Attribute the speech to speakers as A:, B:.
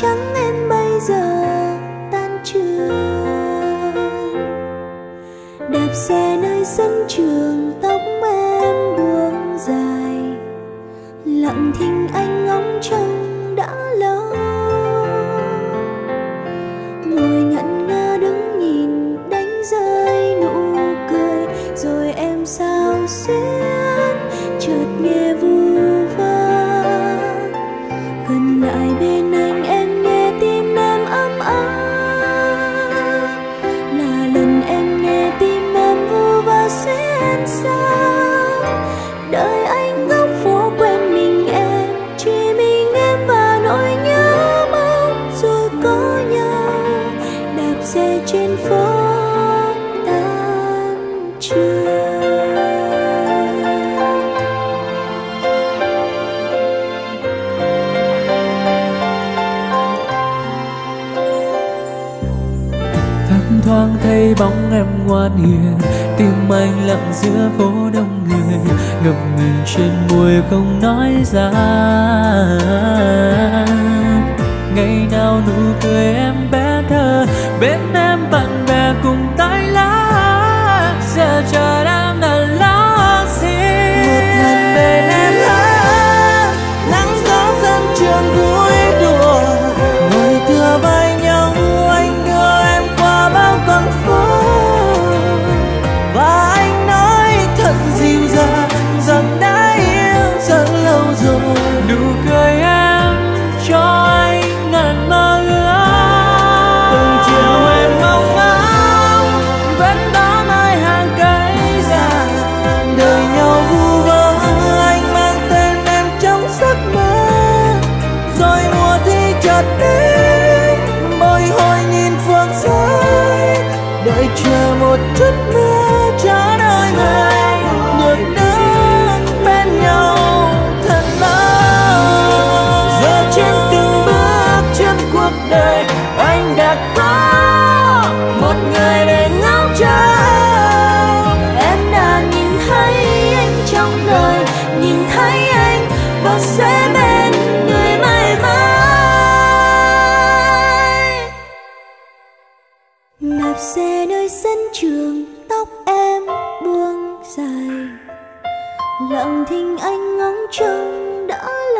A: trắng em bây giờ tan trường. Đạp xe nơi sân trường, tóc em buông dài. Lặng thinh anh ngóng trông đã lâu. Ngồi ngẩn ngơ đứng nhìn đánh rơi nụ cười. Rồi em sao xuyến chợt nghe vu vơ. Gần lại bên anh trên phố tan trường.
B: Thỉnh thoáng thấy bóng em ngoan hiền tim anh lặng giữa phố đông người, ngập ngừng trên môi không nói ra. Ngày nào nụ cười em bên em bạn
A: thi chợt đến bồi hồi nhìn phương rơi đợi chờ một chút mưa cho đôi người được đứng bên nhau, thật lâu giờ trên từng bước trên cuộc đời, anh đã có một người để ngóng chờ. Em đã nhìn thấy anh trong đời, nhìn thấy anh và sẽ bên người lặng thinh anh ngóng trông đã là